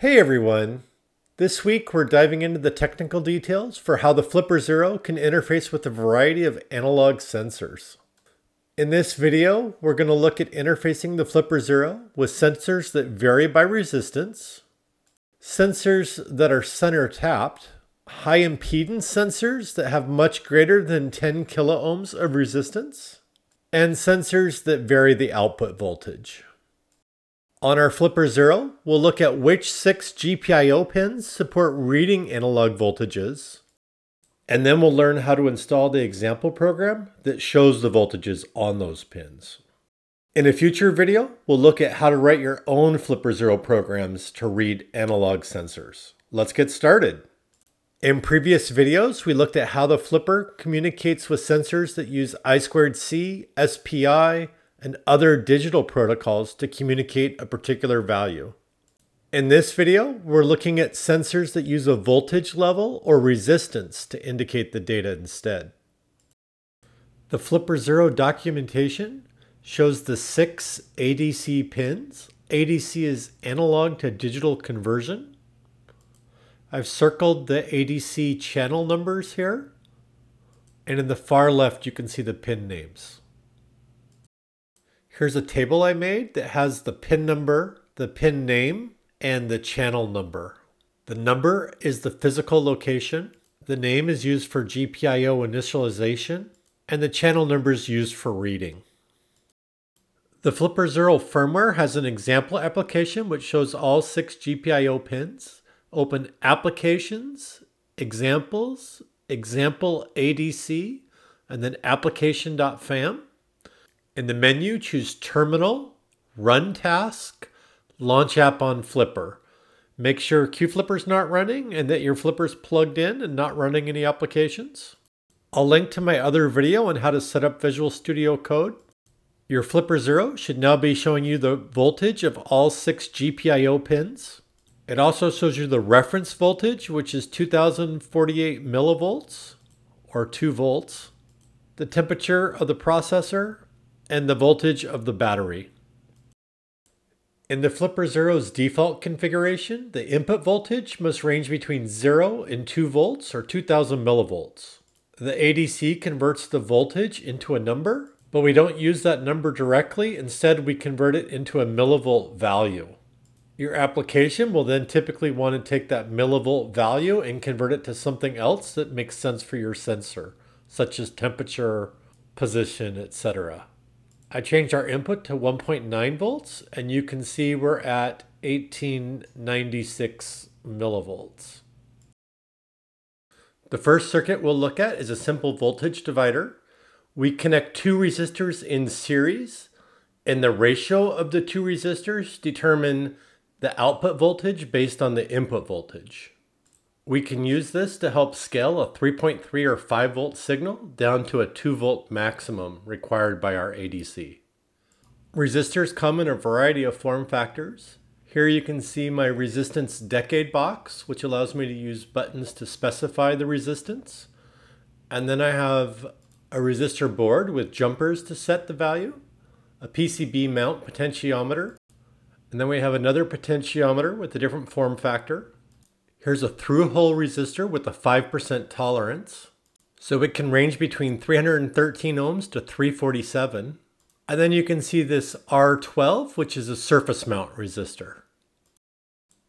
Hey everyone! This week we're diving into the technical details for how the Flipper Zero can interface with a variety of analog sensors. In this video, we're going to look at interfacing the Flipper Zero with sensors that vary by resistance, sensors that are center tapped, high impedance sensors that have much greater than 10 kiloohms of resistance, and sensors that vary the output voltage. On our Flipper Zero, we'll look at which six GPIO pins support reading analog voltages, and then we'll learn how to install the example program that shows the voltages on those pins. In a future video, we'll look at how to write your own Flipper Zero programs to read analog sensors. Let's get started. In previous videos, we looked at how the Flipper communicates with sensors that use I2C, SPI, and other digital protocols to communicate a particular value. In this video, we're looking at sensors that use a voltage level or resistance to indicate the data instead. The Flipper Zero documentation shows the six ADC pins. ADC is analog to digital conversion. I've circled the ADC channel numbers here. And in the far left, you can see the pin names. Here's a table I made that has the pin number, the pin name, and the channel number. The number is the physical location, the name is used for GPIO initialization, and the channel number is used for reading. The Flipper Zero firmware has an example application which shows all six GPIO pins. Open Applications, Examples, Example ADC, and then application.fam. In the menu, choose Terminal, Run Task, Launch App on Flipper. Make sure QFlipper is not running and that your Flipper is plugged in and not running any applications. I'll link to my other video on how to set up Visual Studio Code. Your Flipper Zero should now be showing you the voltage of all six GPIO pins. It also shows you the reference voltage, which is 2048 millivolts or 2 volts, the temperature of the processor, and the voltage of the battery. In the Flipper Zero's default configuration, the input voltage must range between 0 and 2 volts or 2000 millivolts. The ADC converts the voltage into a number, but we don't use that number directly. Instead, we convert it into a millivolt value. Your application will then typically want to take that millivolt value and convert it to something else that makes sense for your sensor, such as temperature, position, etc. I changed our input to 1.9 volts and you can see we're at 1896 millivolts. The first circuit we'll look at is a simple voltage divider. We connect two resistors in series and the ratio of the two resistors determine the output voltage based on the input voltage. We can use this to help scale a 3.3 or 5 volt signal down to a 2 volt maximum required by our ADC. Resistors come in a variety of form factors. Here you can see my resistance decade box, which allows me to use buttons to specify the resistance. And then I have a resistor board with jumpers to set the value, a PCB mount potentiometer, and then we have another potentiometer with a different form factor, Here's a through-hole resistor with a 5% tolerance. So it can range between 313 ohms to 347. And then you can see this R12, which is a surface mount resistor.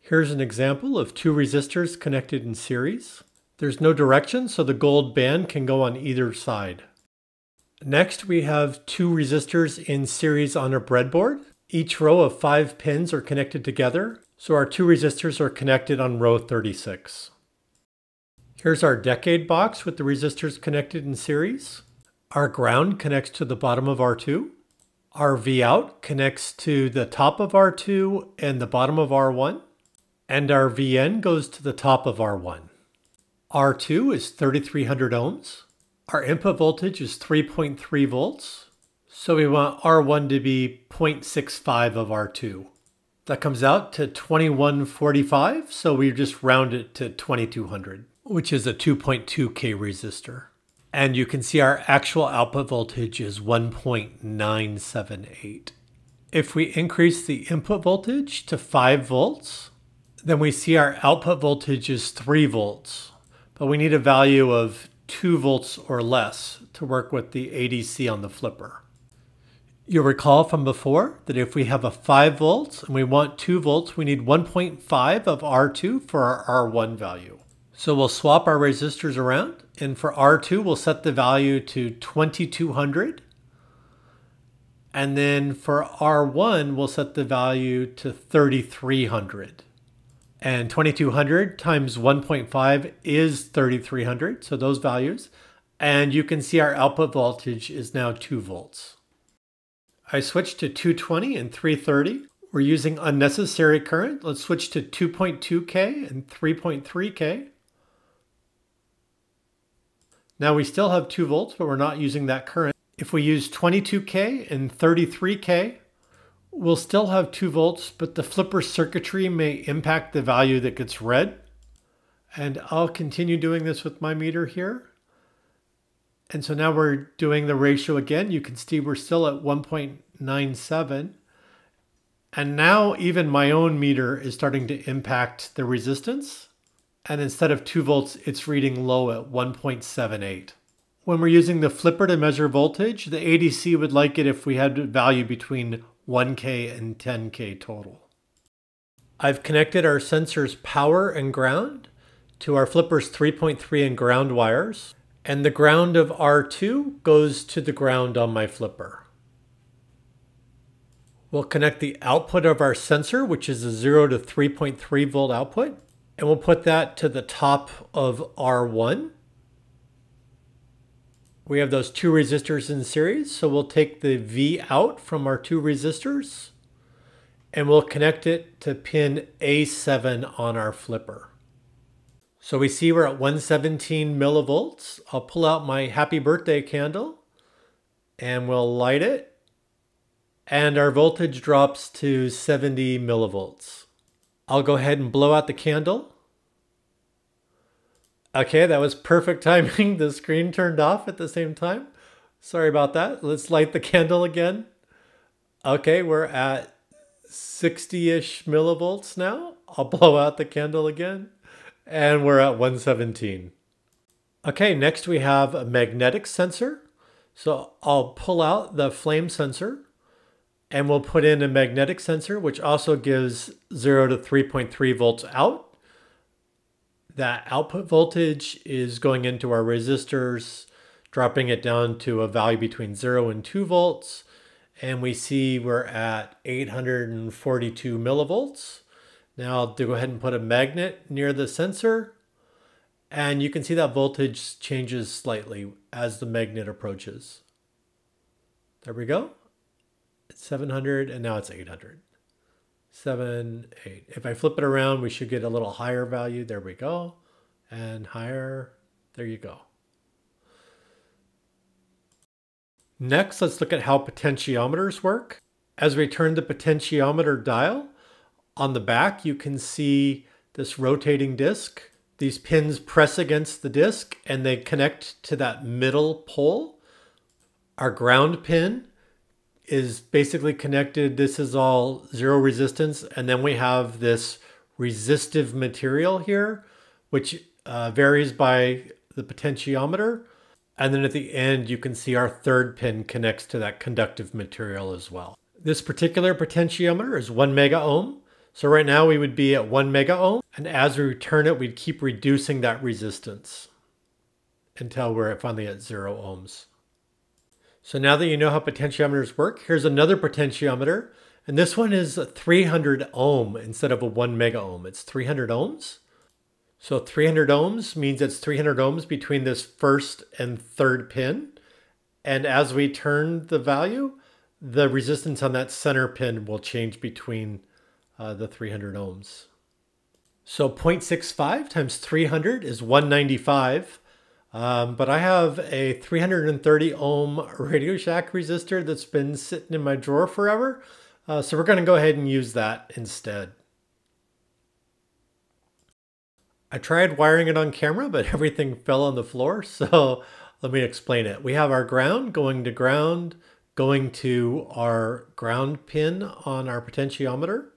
Here's an example of two resistors connected in series. There's no direction, so the gold band can go on either side. Next, we have two resistors in series on a breadboard. Each row of five pins are connected together, so our two resistors are connected on row 36. Here's our decade box with the resistors connected in series. Our ground connects to the bottom of R2. Our V out connects to the top of R2 and the bottom of R1. And our VN goes to the top of R1. R2 is 3300 ohms. Our input voltage is 3.3 volts. So we want R1 to be 0.65 of R2. That comes out to 2145, so we just round it to 2200, which is a 2.2K resistor. And you can see our actual output voltage is 1.978. If we increase the input voltage to 5 volts, then we see our output voltage is 3 volts, but we need a value of 2 volts or less to work with the ADC on the flipper. You'll recall from before that if we have a 5 volts and we want 2 volts, we need 1.5 of R2 for our R1 value. So we'll swap our resistors around, and for R2, we'll set the value to 2200. And then for R1, we'll set the value to 3300. And 2200 times 1.5 is 3300, so those values. And you can see our output voltage is now 2 volts. I switched to 220 and 330. We're using unnecessary current. Let's switch to 2.2K and 3.3K. Now we still have 2 volts, but we're not using that current. If we use 22K and 33K, we'll still have 2 volts, but the flipper circuitry may impact the value that gets read. And I'll continue doing this with my meter here. And so now we're doing the ratio again. You can see we're still at 1.97. And now even my own meter is starting to impact the resistance. And instead of 2 volts, it's reading low at 1.78. When we're using the flipper to measure voltage, the ADC would like it if we had a value between 1K and 10K total. I've connected our sensor's power and ground to our flipper's 3.3 and ground wires and the ground of R2 goes to the ground on my flipper. We'll connect the output of our sensor, which is a 0 to 3.3 volt output, and we'll put that to the top of R1. We have those two resistors in series, so we'll take the V out from our two resistors, and we'll connect it to pin A7 on our flipper. So we see we're at 117 millivolts. I'll pull out my happy birthday candle and we'll light it. And our voltage drops to 70 millivolts. I'll go ahead and blow out the candle. Okay, that was perfect timing. The screen turned off at the same time. Sorry about that. Let's light the candle again. Okay, we're at 60-ish millivolts now. I'll blow out the candle again. And we're at 117. Okay, next we have a magnetic sensor. So I'll pull out the flame sensor and we'll put in a magnetic sensor, which also gives 0 to 3.3 volts out. That output voltage is going into our resistors, dropping it down to a value between 0 and 2 volts. And we see we're at 842 millivolts. Now I'll go ahead and put a magnet near the sensor and you can see that voltage changes slightly as the magnet approaches. There we go. It's 700 and now it's 800. 7, 8. If I flip it around, we should get a little higher value. There we go. And higher. There you go. Next, let's look at how potentiometers work. As we turn the potentiometer dial, on the back, you can see this rotating disc. These pins press against the disc and they connect to that middle pole. Our ground pin is basically connected. This is all zero resistance. And then we have this resistive material here, which uh, varies by the potentiometer. And then at the end, you can see our third pin connects to that conductive material as well. This particular potentiometer is one mega ohm. So right now we would be at 1 mega ohm, and as we return it, we'd keep reducing that resistance until we're finally at 0 ohms. So now that you know how potentiometers work, here's another potentiometer, and this one is 300 ohm instead of a 1 mega ohm. It's 300 ohms. So 300 ohms means it's 300 ohms between this first and third pin. And as we turn the value, the resistance on that center pin will change between uh, the 300 ohms. So 0.65 times 300 is 195. Um, but I have a 330 ohm Radio Shack resistor that's been sitting in my drawer forever. Uh, so we're going to go ahead and use that instead. I tried wiring it on camera, but everything fell on the floor. So let me explain it. We have our ground going to ground, going to our ground pin on our potentiometer.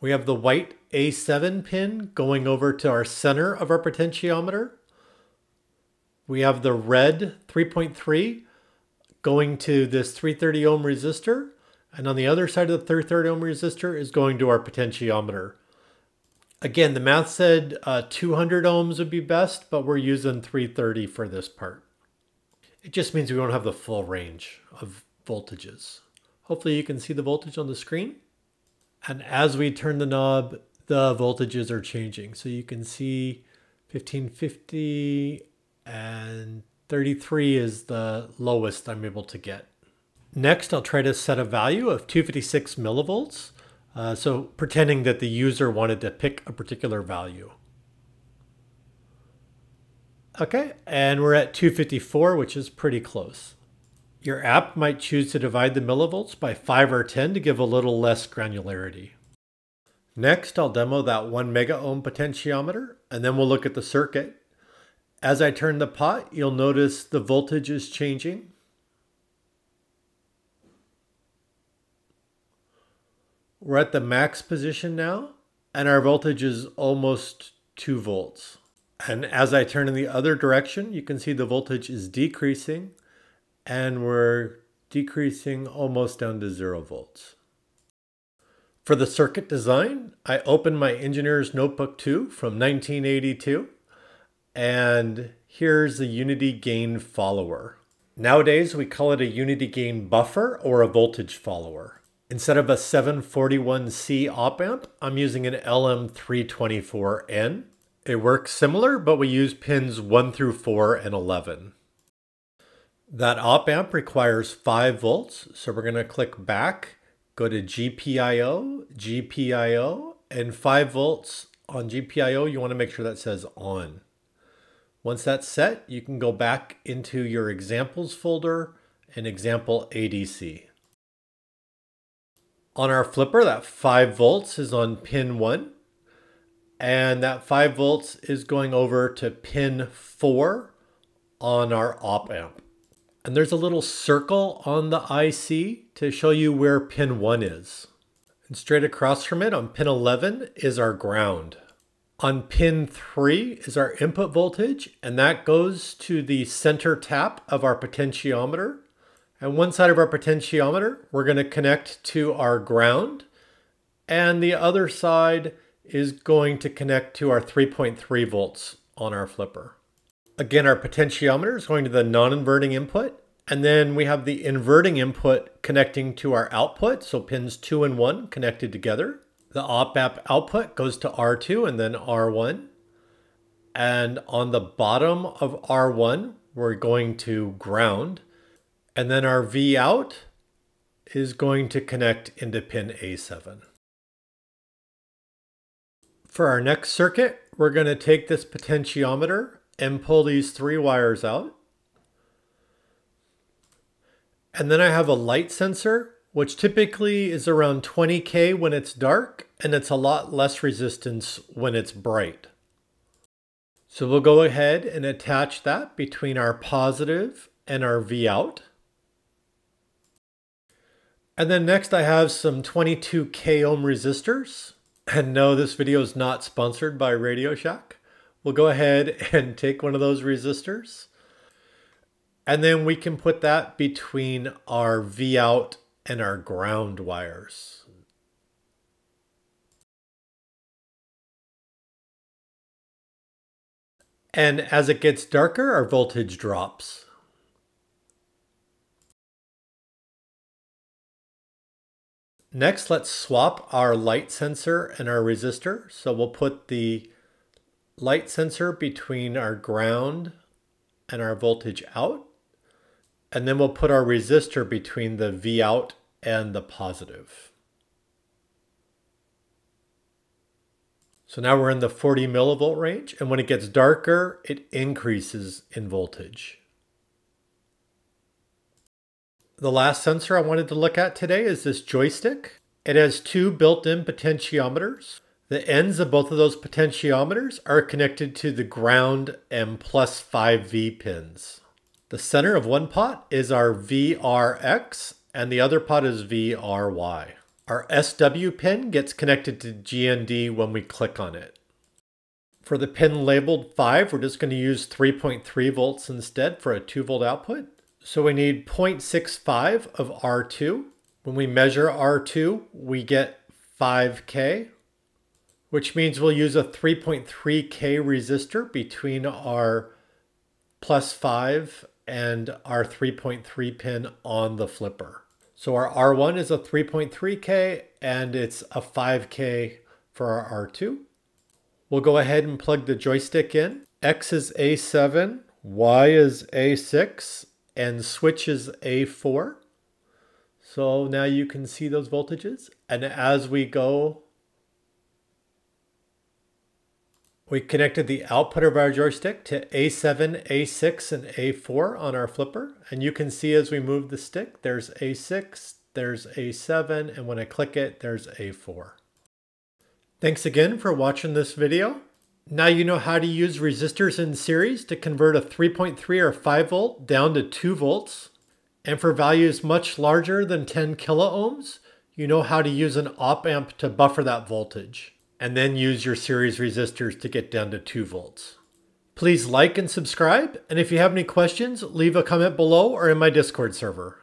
We have the white A7 pin going over to our center of our potentiometer. We have the red 3.3 going to this 330 ohm resistor. And on the other side of the 330 ohm resistor is going to our potentiometer. Again, the math said uh, 200 ohms would be best, but we're using 330 for this part. It just means we don't have the full range of voltages. Hopefully you can see the voltage on the screen. And as we turn the knob, the voltages are changing. So you can see 1550 and 33 is the lowest I'm able to get. Next, I'll try to set a value of 256 millivolts. Uh, so pretending that the user wanted to pick a particular value. Okay, and we're at 254, which is pretty close. Your app might choose to divide the millivolts by 5 or 10 to give a little less granularity. Next, I'll demo that 1 mega ohm potentiometer, and then we'll look at the circuit. As I turn the pot, you'll notice the voltage is changing. We're at the max position now, and our voltage is almost 2 volts. And as I turn in the other direction, you can see the voltage is decreasing, and we're decreasing almost down to 0 volts. For the circuit design, I opened my Engineer's Notebook 2 from 1982, and here's the unity gain follower. Nowadays, we call it a unity gain buffer or a voltage follower. Instead of a 741C op amp, I'm using an LM324N. It works similar, but we use pins 1 through 4 and 11. That op amp requires 5 volts, so we're going to click back, go to GPIO, GPIO, and 5 volts on GPIO, you want to make sure that says on. Once that's set, you can go back into your examples folder and example ADC. On our flipper, that 5 volts is on pin 1. And that 5 volts is going over to pin 4 on our op amp. And there's a little circle on the IC to show you where pin 1 is. And straight across from it on pin 11 is our ground. On pin 3 is our input voltage, and that goes to the center tap of our potentiometer. And one side of our potentiometer, we're going to connect to our ground. And the other side is going to connect to our 3.3 volts on our flipper. Again, our potentiometer is going to the non-inverting input. And then we have the inverting input connecting to our output. So pins 2 and 1 connected together. The op-amp output goes to R2 and then R1. And on the bottom of R1, we're going to ground. And then our V out is going to connect into pin A7. For our next circuit, we're going to take this potentiometer and pull these three wires out. And then I have a light sensor, which typically is around 20K when it's dark, and it's a lot less resistance when it's bright. So we'll go ahead and attach that between our positive and our V out. And then next I have some 22k ohm resistors. And no, this video is not sponsored by Radio Shack. We'll go ahead and take one of those resistors. And then we can put that between our V out and our ground wires. And as it gets darker, our voltage drops. Next, let's swap our light sensor and our resistor. So we'll put the light sensor between our ground and our voltage out. And then we'll put our resistor between the V out and the positive. So now we're in the 40 millivolt range. And when it gets darker, it increases in voltage. The last sensor I wanted to look at today is this joystick. It has two built-in potentiometers. The ends of both of those potentiometers are connected to the ground and plus 5V pins. The center of one pot is our VRX and the other pot is VRY. Our SW pin gets connected to GND when we click on it. For the pin labeled 5, we're just going to use 3.3 volts instead for a 2 volt output. So we need 0.65 of R2. When we measure R2, we get 5K, which means we'll use a 3.3K resistor between our plus 5 and our 3.3 pin on the flipper. So our R1 is a 3.3K and it's a 5K for our R2. We'll go ahead and plug the joystick in. X is A7, Y is A6, and switch is A4. So now you can see those voltages. And as we go, we connected the output of our joystick to A7, A6, and A4 on our flipper. And you can see as we move the stick, there's A6, there's A7, and when I click it, there's A4. Thanks again for watching this video. Now you know how to use resistors in series to convert a 3.3 or 5 volt down to 2 volts. And for values much larger than 10 kiloohms, you know how to use an op amp to buffer that voltage. And then use your series resistors to get down to 2 volts. Please like and subscribe. And if you have any questions, leave a comment below or in my Discord server.